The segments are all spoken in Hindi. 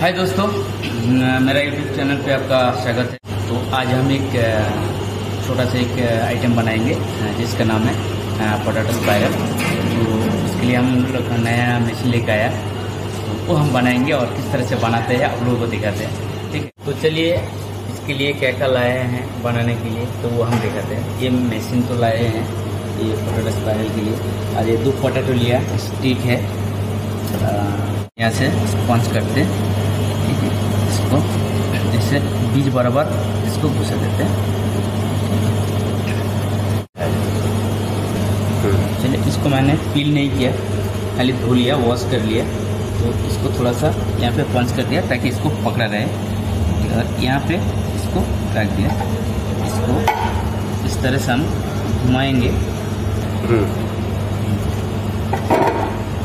हाय दोस्तों मेरा यूट्यूब चैनल पे आपका स्वागत है। तो आज हम एक छोटा सा एक आइटम बनाएँगे जिसका नाम है पोटैटो स्पायरल तो इसके लिए हम लोग नया मशीन लेकर आया। तो वो हम बनाएँगे और किस तरह से बनाते हैं, आप लोगों को दिखाते हैं। ठीक है? तो चलिए, इसके लिए क्या क्या लाए हैं बनाने के लिए तो वो हम दिखाते हैं। ये मशीन तो लाए हैं, ये पोटैटो स्पायरल के लिए। और ये दो पोटैटो लिया स्टिक है। यहाँ से स्पॉन्च करते हैं। ठीक है इसको जैसे बीज बराबर इसको घुसा देते हैं। चलिए इसको मैंने पील नहीं किया खाली धो लिया वॉश कर लिया। तो इसको थोड़ा सा यहाँ पे पंच कर दिया ताकि इसको पकड़ा रहे। और यहाँ पे इसको रख दिया। इसको इस तरह से हम घुमाएँगे।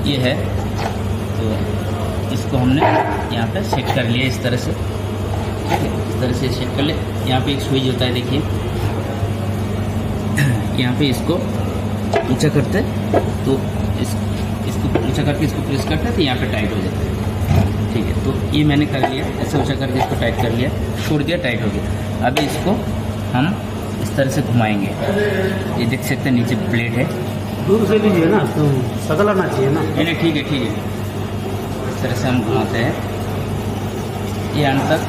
ये है। तो इसको हमने यहाँ पे सेट कर लिया इस तरह से। ठीक है? इस तरह से सेट कर ले। यहाँ पे एक स्विच होता है देखिए। यहाँ पे इसको ऊँचा करते तो इस इसको ऊँचा करके इसको प्रेस करते हैं तो यहाँ पे टाइट हो जाता है। ठीक है? तो ये मैंने कर लिया ऐसे ऊँचा करके इसको टाइट कर लिया छोड़ दिया टाइट हो गया। अभी इसको हम इस तरह से घुमाएँगे। ये देख सकते हैं नीचे प्लेट है। दूर से लीजिए ना तो सकल आना चाहिए ना। नहीं ठीक है ठीक है। तरह से हम घुमाते हैं। ये अंत तक।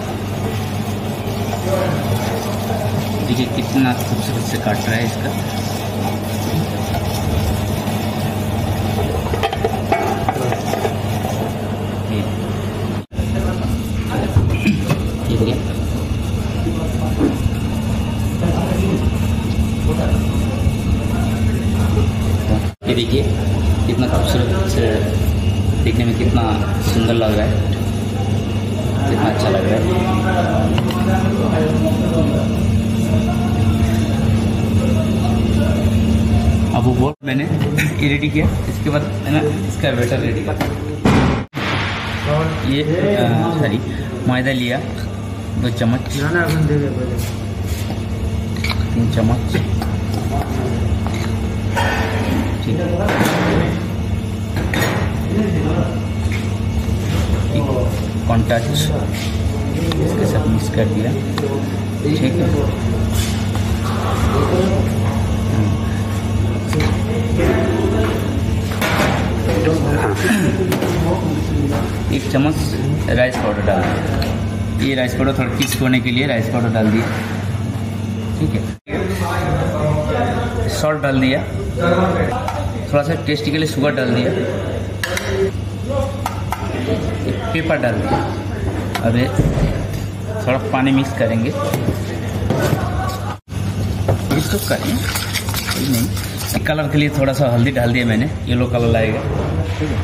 देखिए कितना खूबसूरत से काट रहा है इसका। ये। देखिए देखने में कितना सुंदर लग रहा है। कितना अच्छा लग रहा है। अब वो बोल मैंने ये रेडी किया। इसके बाद मैंने इसका बेटर रेडी किया। ये सॉरी मैदा लिया। दो चम्मच। तीन चम्मच। ठीक। है कॉन्टैक्ट इसके साथ मिक्स कर दिया। ठीक है। एक चम्मच राइस पाउडर डाल दिया। ये राइस पाउडर थोड़ा किस होने के लिए राइस पाउडर डाल दिया। ठीक है। सॉल्ट डाल दिया। थोड़ा सा टेस्टी के लिए शुगर डाल दिया। पेपर डाल दिया अब थोड़ा पानी मिक्स करेंगे। मिक्स तो करें, कोई नहीं। कलर के लिए थोड़ा सा हल्दी डाल दिया मैंने, येलो कलर लाएगा। ठीक है।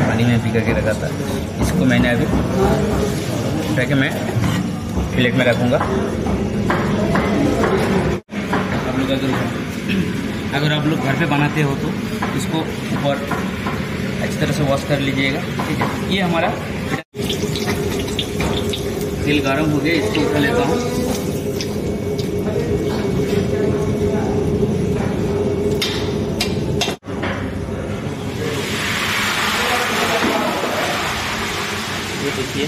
पानी में भिगा के रखा था। इसको मैंने अभी के मैं प्लेट में रखूँगा। लोग अगर अगर आप लोग घर पे बनाते हो तो इसको ऊपर अच्छी तरह से वॉश कर लीजिएगा, ठीक है? ये हमारा तेल गर्म हो गया, इसको उठा लेता हूँ। देखिए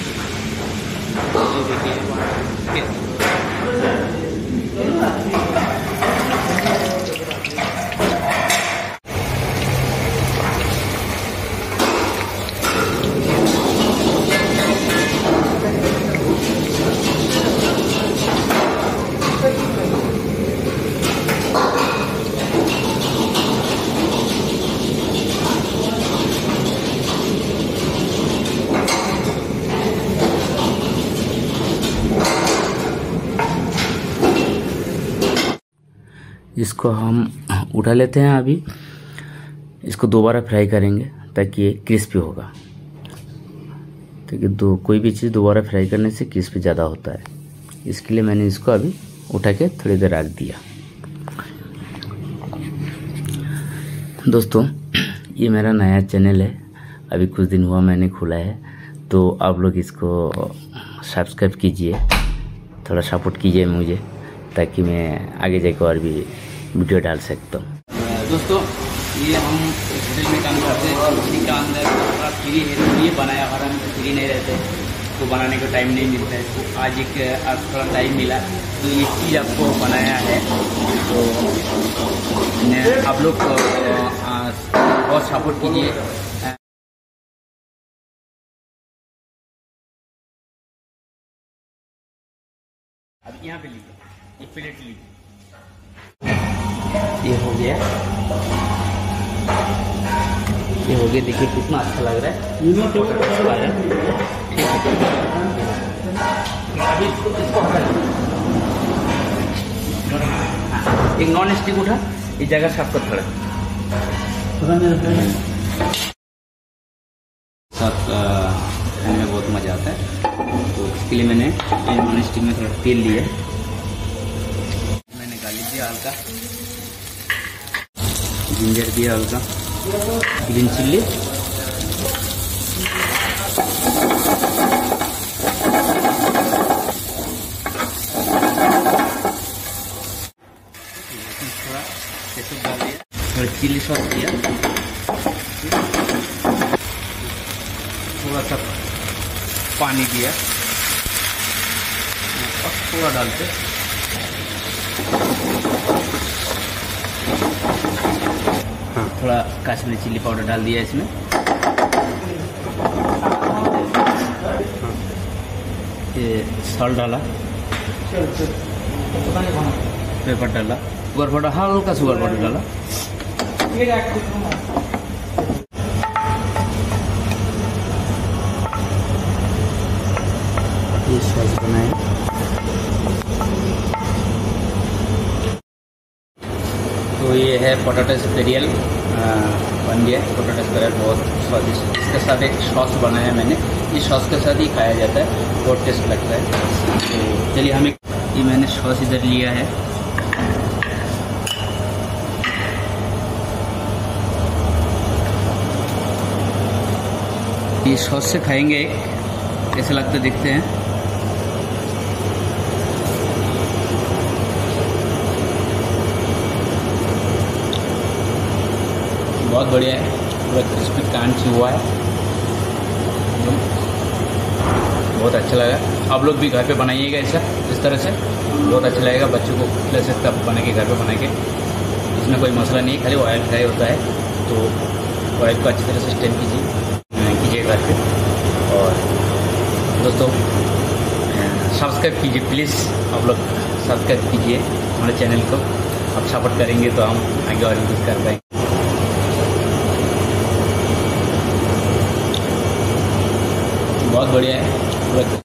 इसको हम उठा लेते हैं अभी। इसको दोबारा फ्राई करेंगे ताकि ये क्रिस्पी होगा। है दो, कोई भी चीज़ दोबारा फ्राई करने से क्रिस्पी ज़्यादा होता है। इसके लिए मैंने इसको अभी उठा के थोड़ी देर रख दिया। दोस्तों, ये मेरा नया चैनल है। अभी कुछ दिन हुआ मैंने खोला है। तो आप लोग इसको सब्सक्राइब कीजिए। थोड़ा सपोर्ट कीजिए मुझे, ताकि मैं आगे जाकर और भी वीडियो डाल सकता हूँ। दोस्तों, ये हम होटल में काम करते हैं। का अंदर फ्री है तो ये बनाया और हम फ्री नहीं रहते। तो बनाने को टाइम नहीं मिलता है। तो आज एक, आज थोड़ा टाइम मिला। तो ये चीज़ आपको बनाया है। तो आप लोग बहुत सपोर्ट कीजिए। अब यहाँ पे लीजिए। एक प्लेट लीजिए। ये हो गया। ये हो गया। देखिए, कितना अच्छा लग रहा है। ये नहीं टेबल पर आ रहा है। ठीक है एक नॉन स्टिक उठा, इस जगह साफ़ कर है साथ में बहुत मज़ा आता है। तो इसके लिए मैंने नॉन स्टिक में थोड़ा तेल लिया मैंने गार्लिक दिया हल्का। जिंजर दिया हल्का। ग्रीन चिल्ली चिल्ली सॉस दिया। थोड़ा सा पानी दिया। और थोड़ा डालते। थोड़ा काश्मीरी चिल्ली पाउडर डाल दिया इसमें। ये सॉल्ट डाला। पेपर डाला। शुगर पाउडर हल्का शुगर पाउडर डाला। ये बनाए। है पोटैटो स्पेरियल बन गया पोटैटो स्पेरियल बहुत स्वादिष्ट। इसके साथ एक सॉस बनाया मैंने। इस सॉस के साथ ही खाया जाता है, बहुत टेस्ट लगता है। तो चलिए, हमें ये मैंने सॉस इधर लिया है। ये सॉस से खाएँगे, कैसे लगता है, देखते हैं। बहुत बढ़िया है। पूरा क्रिस्पी कांच हुआ है। बहुत अच्छा लगा। आप लोग भी घर पे बनाइएगा ऐसा, इस तरह से। बहुत अच्छा लगेगा बच्चों को खिला सकते आप बना के, घर पे बना के। इसमें कोई मसला नहीं खाली ऑयल फ्राई होता है। तो ऑयल को अच्छी तरह से स्टेम कीजिए कीजिए घर पे। और दोस्तों सब्सक्राइब कीजिए प्लीज़ आप लोग सब्सक्राइब कीजिए हमारे चैनल को। आप सपोर्ट करेंगे तो हम आगे और कुछ कर पाएँगे। बहुत बढ़िया है।